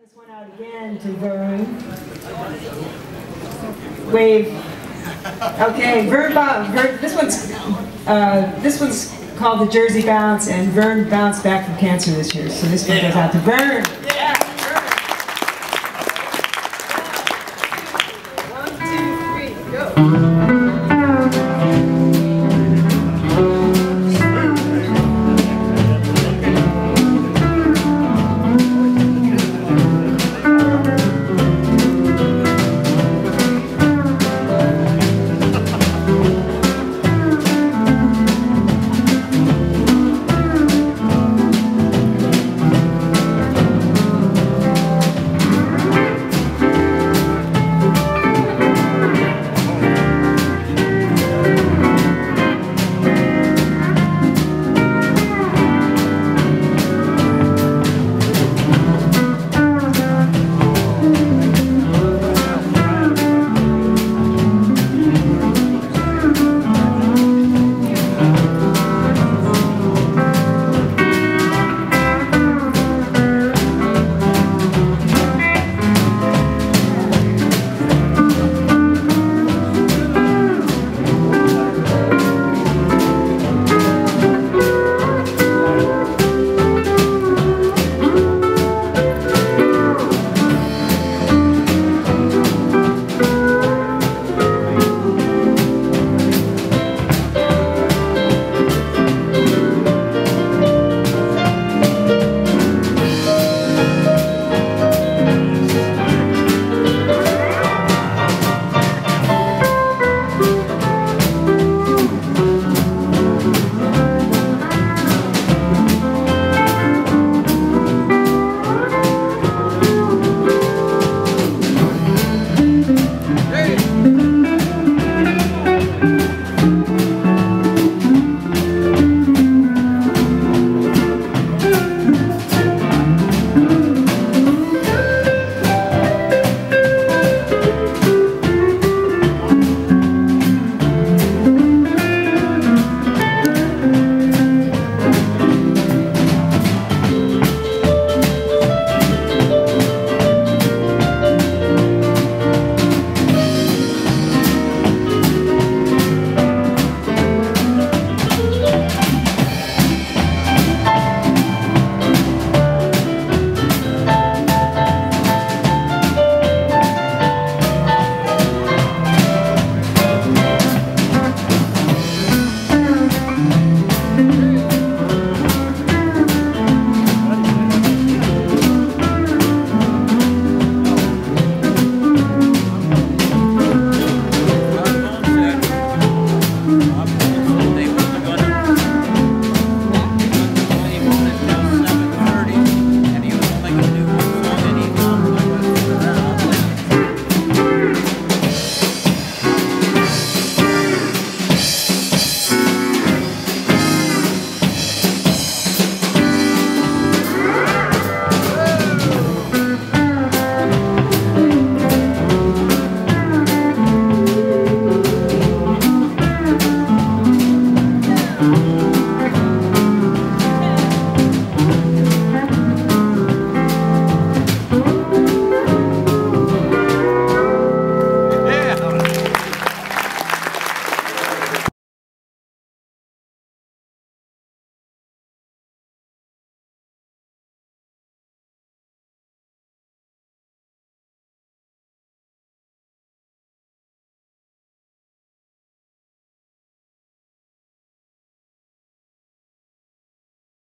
This one out again to Vern. Wave. Okay, Vern, Vern this one's uh, this one's called the Jersey Bounce, and Vern bounced back from cancer this year, so this one goes out to Vern. One, two, three, go.